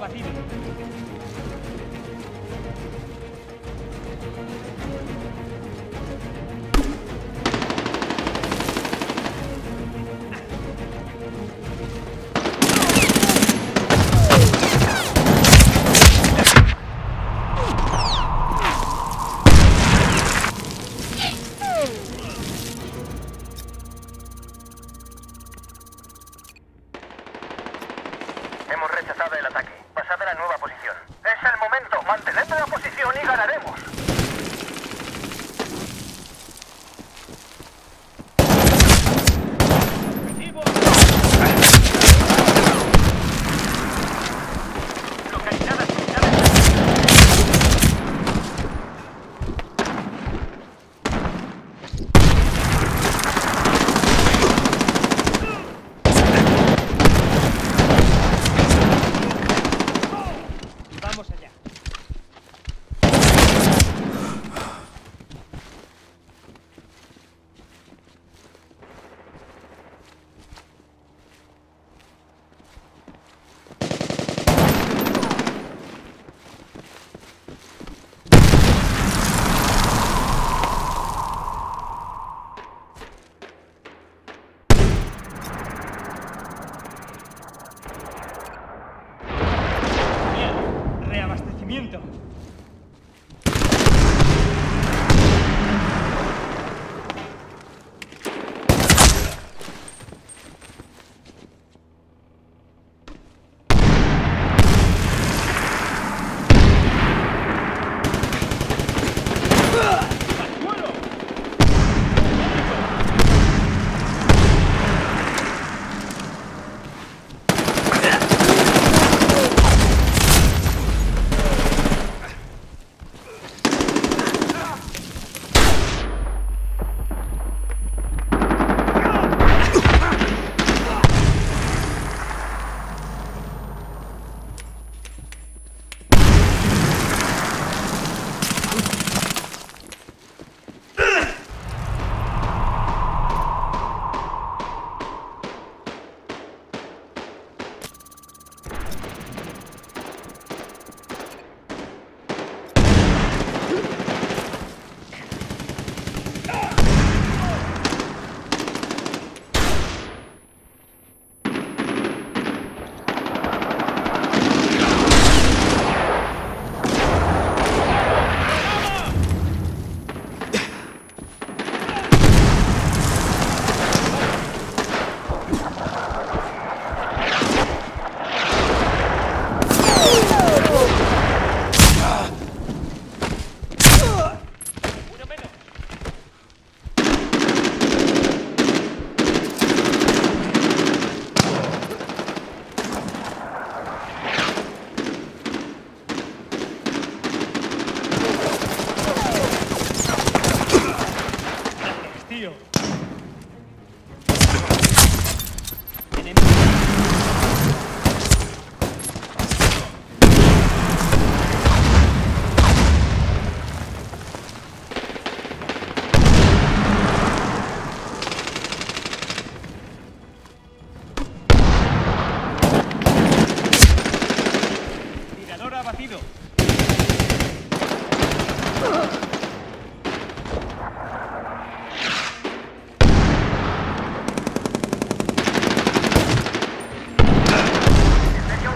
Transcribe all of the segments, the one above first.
Objetivo Hemos rechazado el ataque. Pasad a la nueva posición. Es el momento. Mantened la posición y ganaremos.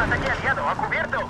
ataque aliado! ¡A cubierto!